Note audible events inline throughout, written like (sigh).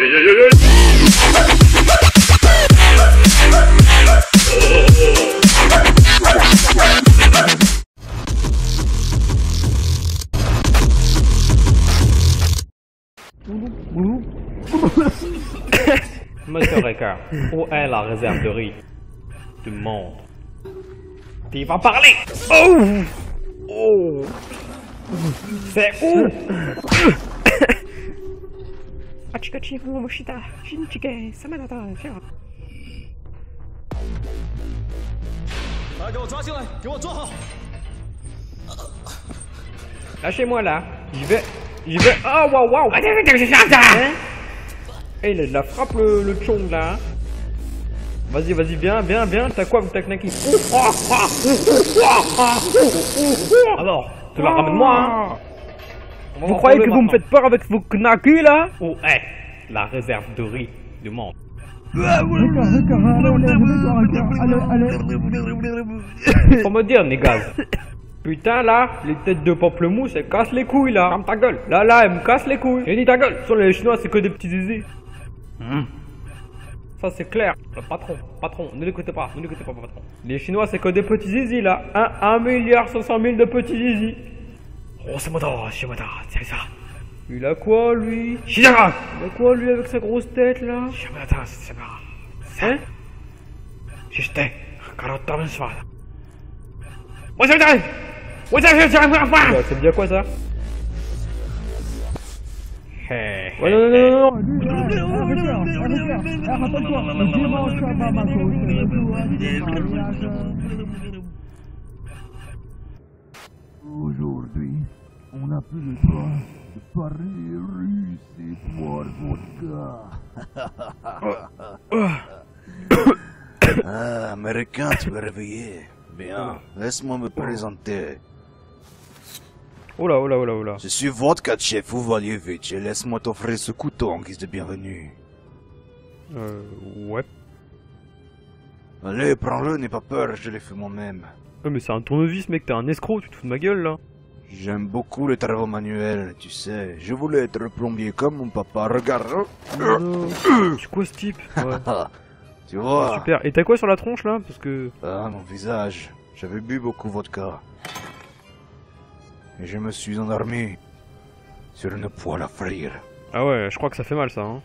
(laughs) Monsieur Ricard, où est la réserve de riz du monde? Tu vas parler? Oh! Oh! C'est où? Achikachi Momoshita, Shinchike, Samanata, Shira. 把他给我抓进来，给我坐好。 Lâchez-moi là, j'y vais, j'y vais. Oh waouh waouh Hein Eh, il a de la frappe le, le chong là. hein. Vas-y, vas-y, bien, bien, bien. T'as quoi, t'as knacky Alors, tu la ramènes moi, hein Vous croyez que vous me faites peur avec vos knacky là? Où est la réserve de riz du monde? Faut me dire, négaz. Putain là, les têtes de pamplemousse, elles cassent les couilles là. Ferme ta gueule. Là là, elles me cassent les couilles. J'ai dit ta gueule. Sur les chinois, c'est que des petits zizi. Ça c'est clair. Le patron, patron, ne l'écoutez pas, ne l'écoutez pas, patron. Les chinois, c'est que des petits zizi là. 1, 1 milliard 500 000 de petits zizi. Oh, c'est moi c'est moi c'est ça. Il a quoi lui Shidara Il a quoi lui avec sa grosse tête là Shimata, c'est pas. Hein J'étais. Carotta mensuale. Ouais, c'est bien C'est bien quoi ça Ouais, non, non, non, non, Aujourd'hui, on n'a plus le droit de parler russe et boire vodka. (coughs) ah, américain, tu es réveillé. Bien, laisse-moi me présenter. Oh là, oh là, oh là, oh là. Je suis Vodka Chef Uvalievitch et laisse-moi t'offrir ce couteau en guise de bienvenue. Euh, ouais. Allez, prends-le, n'aie pas peur, je l'ai fait moi-même. Ouais, mais c'est un tournevis, mec, t'es un escroc, tu te fous de ma gueule là. J'aime beaucoup les travaux manuels, tu sais. Je voulais être plombier comme mon papa. Regarde. Non, C'est quoi ce type Ouais. (laughs) Ah, tu vois. Super. Et t'as quoi sur la tronche là? Parce que. Ah, mon visage. J'avais bu beaucoup vodka. Et je me suis endormi sur une poêle à frire. Ah ouais, je crois que ça fait mal ça, hein.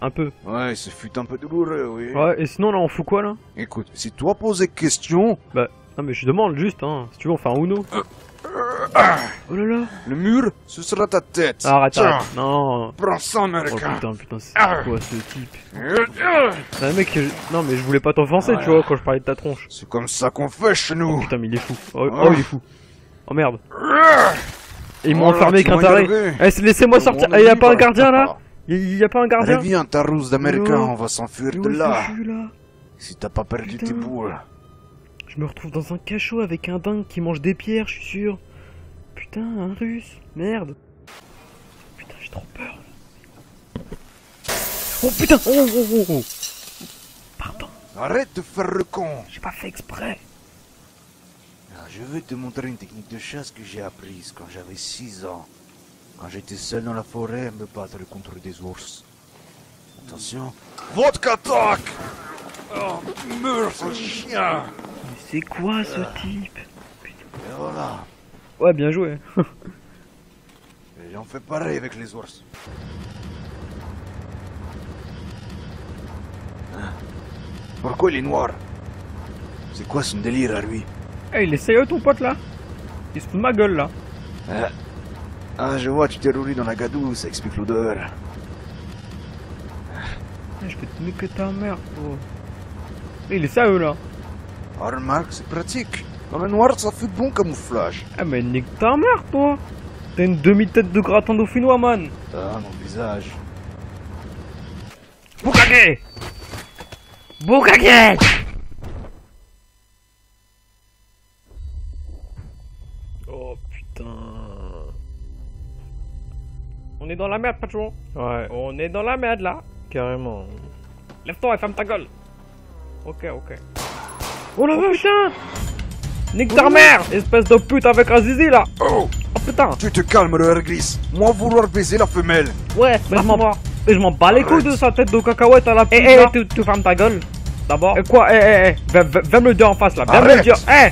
Un peu. Ouais, ce fut un peu douloureux, oui. Ouais, et sinon là on fout quoi là? Écoute, si toi posais question, Bah, non mais je demande juste, hein. Si tu veux, on fait un Uno. Oh là là le mur, ce sera ta tête. Arrête, Tiens, arrête. Non prends ça, Oh américain. putain, putain, c'est quoi ce type Ah mec, je- non mais je voulais pas t'offenser, tu vois, quand je parlais de ta tronche. C'est comme ça qu'on fait chez nous. Putain, mais il est fou. Oh, Ah. oh, il est fou. Oh merde. Et ils m'ont Oh enfermé avec un taré. Eh, laissez-moi sortir. Mon Eh, y a pas un gardien là y, y a pas un gardien Allez, viens, ta rousse d'américain, on va s'enfuir de là. Si t'as pas perdu tes boules. Je me retrouve dans un cachot avec un dingue qui mange des pierres, je suis sûr. Putain, un russe. Merde. Putain, j'ai trop peur. Oh putain Oh, oh, oh, oh. Pardon, Arrête de faire le con. j'ai pas fait exprès. Ah, Je vais te montrer une technique de chasse que j'ai apprise quand j'avais 6 ans. Quand j'étais seul dans la forêt à me battre contre des ours. Attention. Vodka attack Oh, meurs, ce chien Mais c'est quoi ce type? Et voilà. Ouais, bien joué. (laughs) Et on fait pareil avec les ours. Hein? Pourquoi il est noir? C'est quoi son délire à lui? Eh, il est sérieux ton pote là Il se fout de ma gueule là. Ah, Ah, je vois, tu t'es roulé dans la gadoue, ça explique l'odeur. Eh, je peux te niquer ta mère, gros. Eh, il est sérieux là. Ah, remarque, c'est pratique. Dans le noir, ça fait bon camouflage. Eh, mais nique ta mère, toi. T'as une demi-tête de gratin dauphinois, man. Ah, mon visage. Bukake Bukake Oh putain. On est dans la merde, patron. Ouais. On est dans la merde là. Carrément. Lève-toi et ferme ta gueule. Ok, ok. Oh la vache putain Nique ta mère Espèce de pute avec un zizi là Oh Oh putain Tu te calmes, le air glisse. Moi, vouloir baiser la femelle. Ouais, mais je m'en Et je m'en bats les couilles de sa tête de cacahuète à la Eh, pute, eh, là. tu, tu fermes ta gueule. D'abord. Eh, quoi Eh, eh, eh, va me le dire en face là, va me le dire. Eh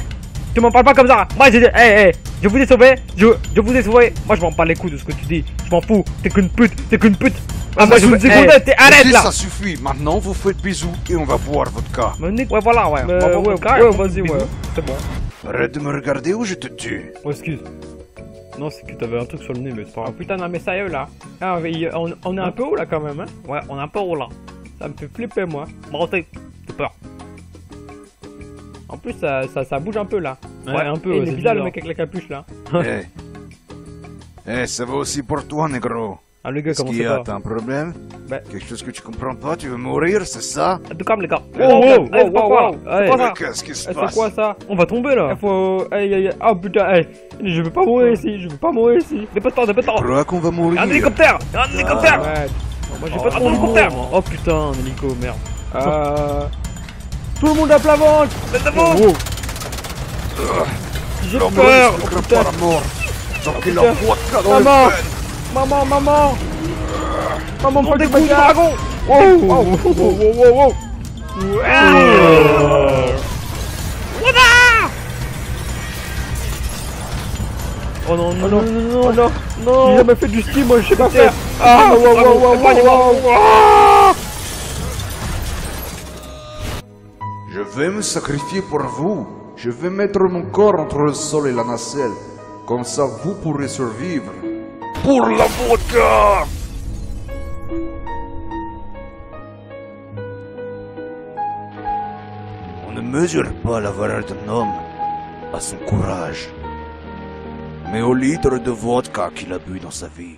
Tu m'en parles pas comme ça Moi j'ai dit, eh, eh, je vous ai sauvé, je, je vous ai sauvé. Moi je m'en bats les couilles de ce que tu dis, je m'en fous, t'es qu'une pute, t'es qu'une pute. Ah, moi je vous ai Eh, condamné, t'es arrête dis, là ça suffit. Maintenant, vous faites bisous et on va voir votre cas. Mais nique- Ouais, voilà, ouais. Mais On va voir ouais, ouais, et vas-y, ouais, c'est bon. Arrête de me regarder ou je te tue. Oh, excuse. Non, c'est que t'avais un truc sur le nez, mais c'est pas Oh grave. putain, non, mais sérieux là. Ah, mais on, on est un peu haut là quand même, hein Ouais, on est un peu haut là. Ça me fait flipper, moi. Bon, t'es t'as peur. En plus, ça, ça, ça bouge un peu là. Ouais, un peu. et Il est bizarre le mec avec la capuche là. Eh. Eh, ça va aussi pour toi, négro. Ah, le gars, Qu'est-ce comment qu'il c'est y a pas T'as un problème Bah. Quelque chose que tu comprends pas Tu veux mourir, c'est ça En tout cas, les gars. Oh, oh, Eh, oh, oh, oh, ça Qu'est-ce qui se Eh, passe c'est quoi ça On va tomber là. Il faut. Aïe aïe aïe. Ah putain, eh. Je veux pas mourir ici, je veux pas mourir ici. Dépêche-toi, Je dépêche-toi. crois qu'on va mourir. Un hélicoptère Un hélicoptère Ouais. Moi j'ai Oh, pas de hélicoptère. Oh putain, un hélico, merde. Euh. Tout le monde à plat ventre C'est Oh, bon oh. J'ai peur oh, putain. pas la mort. Maman. Maman, maman prends des coups de dragon Wow, wow, wow, wow, wow, wow. Oh non, non, non, non, non, non, J'ai jamais fait du ski, moi, je sais pas faire. Ah, wow, wow, wow, wow, wow, wow. Je vais me sacrifier pour vous. Je vais mettre mon corps entre le sol et la nacelle. Comme ça, vous pourrez survivre. Pour la vodka On ne mesure pas la valeur d'un homme à son courage, mais au litre de vodka qu'il a bu dans sa vie.